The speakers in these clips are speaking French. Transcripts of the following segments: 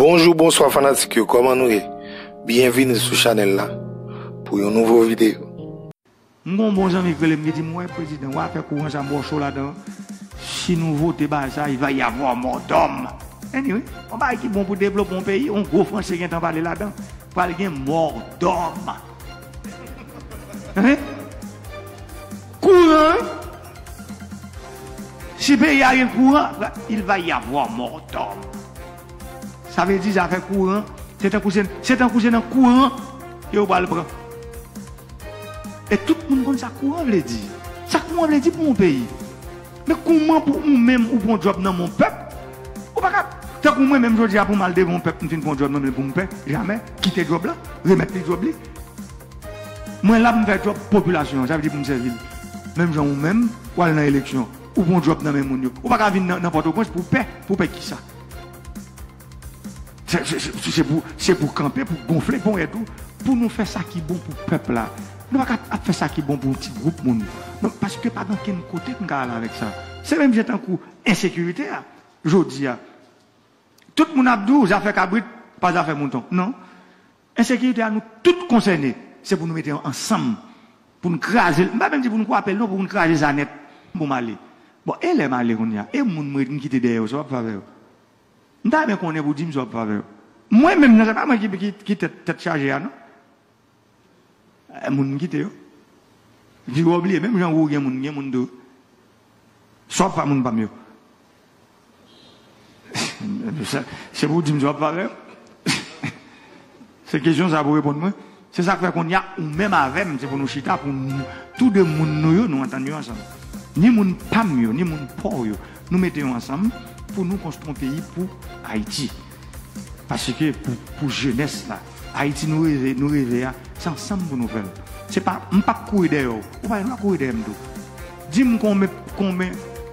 Bonjou, bonsoy fanatik yo, koman nou e? Bienvini sou chanel la pou yon nouvo videyo. Mwen bon jan mi kwele mi di mwen prezident wafè kou an jan borsho la dan. Si nou vote ba sa, y va y avon mò dom. Anyway, on ba ekip bon pou deblop mon peyi, on go franse gen tan pale la dan. Pal gen mò dom. Hein? Kouran! Si le pays a courant, il va y avoir mort d'homme. Ça veut dire, fait courant. C'est un cousin, c'est un cousin dans courant, et on va le prendre. Et tout le monde comme ça courant veut dire. Ça courant veut dire pour mon pays. Mais comment pour nous-mêmes ou pour job dans mon peuple? Ou pas Tant que moi-même je dis pour mal de mon peuple, je ne fais un job dans mon peuple, jamais quitter le job là, remettre le job là. Moi là, je fais job population, ça veut dire pour me servir. Même gens ou même, ou aller dans l'élection, ou un job dans mes monde. Ou pas venir n'importe quoi pour paix, pour paix qui ça c'est pour, pour camper, pour gonfler, bon et tout. Pour nous faire ça qui est bon pour le peuple là. Nous pas faire ça qui est bon pour un petit groupe. Non, parce que pas dans quel côté nous allons avec ça. C'est même j'ai un coup insécurité. Je dis, tout le monde a dit, fait cabrit, pas à faire mouton. Non. Insécurité à nous tous concernés. C'est pour nous mettre ensemble. Pour nous craser. Pas même pour nous appeler, non, pour nous craser ça net. Pour m'aller. Bon, elle est malée, on y a. Et mon qui quitte derrière, ça va pas faire. Nda men konen vous dire, je faveur. Moi-même, je ne sais pas moi qui, tête chargée, non? Moun qui yo. Je vais oublier, même j'en oublie moun, gen moun de. Soit pas moun pas mieux. C'est pour dire, je faveur. C'est question, ça pour répondre moi. C'est ça qui fait qu'on y a, ou même avec, c'est pour nous chita, pour tout de moun nous, nous entendons ensemble. Ni moun pas mieux, ni moun pauvre, nous mettons ensemble pour nous construire un pays pour Haïti. Parce que pour, pour jeunesse, là, Haïti nous rêve, c'est ensemble pour nous faire. C'est pas, on pas courir derrière, ou pas courir derrière. Dis-moi combien, combien,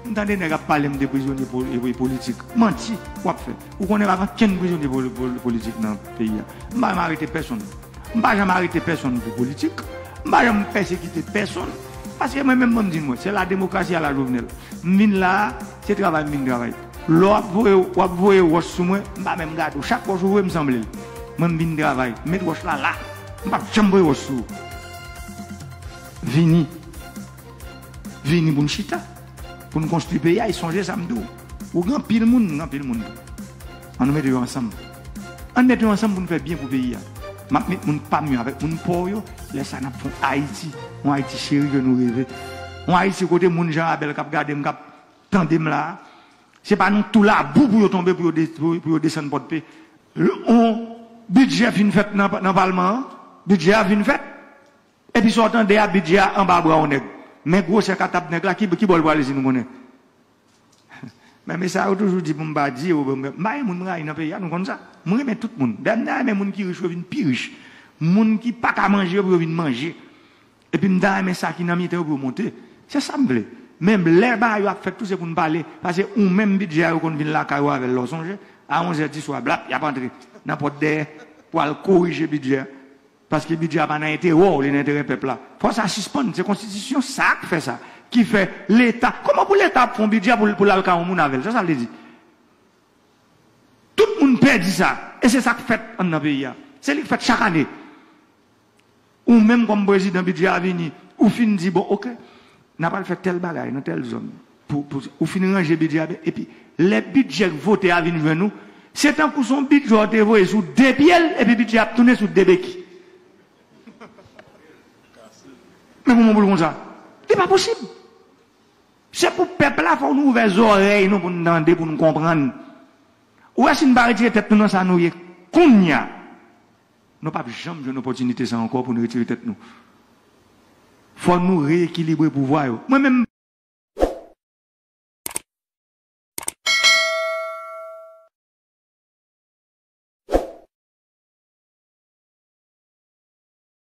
entendez, nous parler de prisonniers politiques. Menti, quoi faire Ou qu'on est avant 15 prisonniers politiques dans le pays. Je ne vais pas arrêter personne. Je ne vais jamais arrêter personne pour politique. Je ne vais jamais persécuter personne. Parce que moi-même, je me dis, c'est la démocratie à la journée. Mine là, c'est travail, mine travail. L'autre vous voyez wash sous moi, pas même garder. Chaque fois que je vois me semble. Même bin travail, mettre wash là là. Jamais wash sous. Vini. Vini pour chita. Pour nous construire pays, il songe ça me dit. Ou grand pile monde, pile monde. On nous met ensemble. On met ensemble pour nous faire bien pour le pays. Je mets mon pas mieux avec mon pauvre, lè sa nap fon Haiti, mwen Haiti chéri ke nou revè. Mwen Haiti kote moun jan abel kap gade m kap tende m la. Se pa nou tout la bou pou yo tombe pou yo desen potpe. On, budget fin fèt nan, nan valman, budget fin fèt. E pi sou atan de a budget an ba bra ou neg. Men gwo se katap neg la ki, ki bol wale zin mounen. Men me sa ou toujou di pou mba di ou mba. Mba e moun mra inan pe ya nou kon sa. Mwen remen tout moun. Dam nan men moun ki riche revin pi riche. Moun qui pas qu'à manger pour venir manger. Et puis m'da mais ça qui n'a mis pour monter. C'est ça me. Même les bas, ont fait tout ce pour nous parler. Parce que, ou même budget, qu'on vient là, quand avec leur songe, à 11h10 soir, blap, n'y a pas entré. N'importe quoi pour aller corriger budget. Parce que budget n'a pas d'intérêt, oh, l'intérêt peuple là. Faut ça suspendre. C'est la constitution, ça qui fait ça. Qui fait l'État. Comment pour l'État un budget pour, pour l'alcool au avec? Ça, ça veut dire. Tout le monde perd ça. Et c'est ça qui fait le pays. C'est ce qui fait chaque année. Ou même comme président budget a venu, ou fin dit, bon, ok n'a pas fait tel bagaille dans telle zone. Pour, pour, pour finir ranger budget. Et puis, les budgets votés à venir nous, c'est un coup son budget voté sous deux pieds et puis budget a tourné sous deux béquilles. Mais comment vous comme ça? C'est pas possible. C'est pour le peuple il faut nous ouvrir les oreilles nous, pour nous demander, pour nous comprendre. Ou est-ce qu'on retirer tête nous ça nous y Kounya. Nous pas jamais une opportunité encore pour nous retirer tête nous faut nous rééquilibrer le pouvoir. Moi-même,